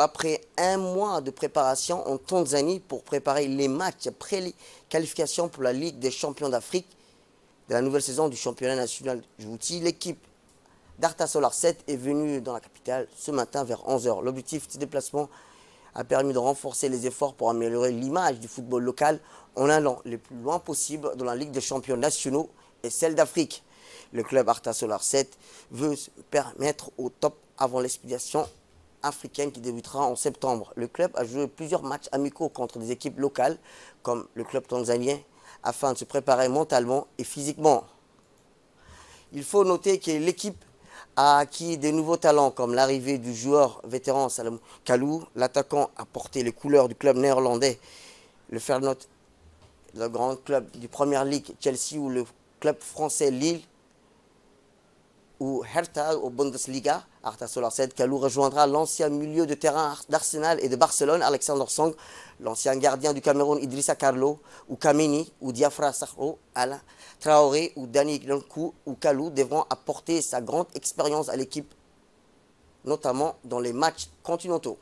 après un mois de préparation en Tanzanie pour préparer les matchs pré-qualification pour la Ligue des champions d'Afrique de la nouvelle saison du championnat national Djibouti. L'équipe d'Arta Solar 7 est venue dans la capitale ce matin vers 11h. L'objectif de ce déplacement a permis de renforcer les efforts pour améliorer l'image du football local en allant le plus loin possible dans la Ligue des champions nationaux et celle d'Afrique. Le club Arta Solar 7 veut permettre au top avant l'expédition africaine qui débutera en septembre. Le club a joué plusieurs matchs amicaux contre des équipes locales, comme le club tanzanien, afin de se préparer mentalement et physiquement. Il faut noter que l'équipe a acquis des nouveaux talents, comme l'arrivée du joueur vétéran Salam Kalou. L'attaquant a porté les couleurs du club néerlandais, le Fernot, le grand club du Premier League Chelsea ou le club français Lille ou Hertha au Bundesliga, Arta Solar 7, Kalou rejoindra l'ancien milieu de terrain d'Arsenal et de Barcelone, Alexander Song, l'ancien gardien du Cameroun, Idrissa Carlo, ou Kameni, ou Diafra Sakho, Alain Traoré, ou Dani Lankou, ou Kalou devront apporter sa grande expérience à l'équipe, notamment dans les matchs continentaux.